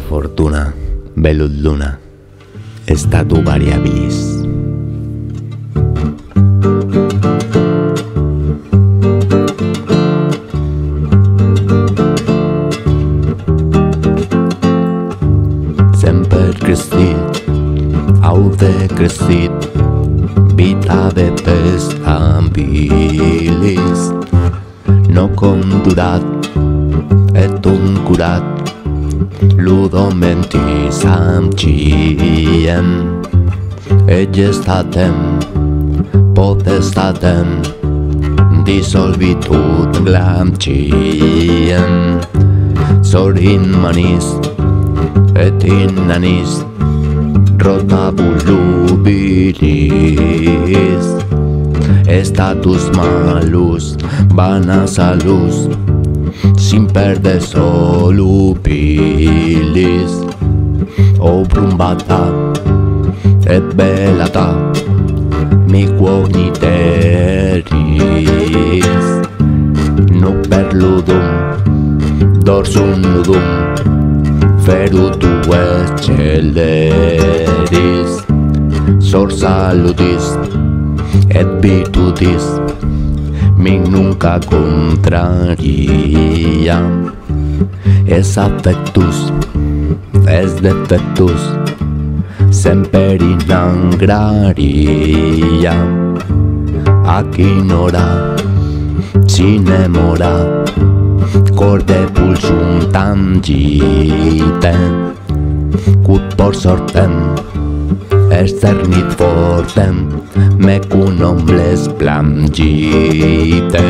fortuna, velut luna, estatu variabilis. Sempre crescut, aude crescut, vita de pes ambilis, no condurat, et un curat, ludo mentis amciem, egestatem, potestatem, dissolvitud glamciem, sorin manis, et innanis, rotabulubilis, status malus, vana salus, sin perde solubilis, obrumbata, et belata, mi cogniteris, no perludum, dorsum nudum, ferutu excelleris, sor salutis, et virtutis, mi nunca contraria, es affectus, es defectus, semper in angraria, ac ignora, sine mora, corde pulsum tangite, cut por sortem, esternit fortem, mecum omnes plangite.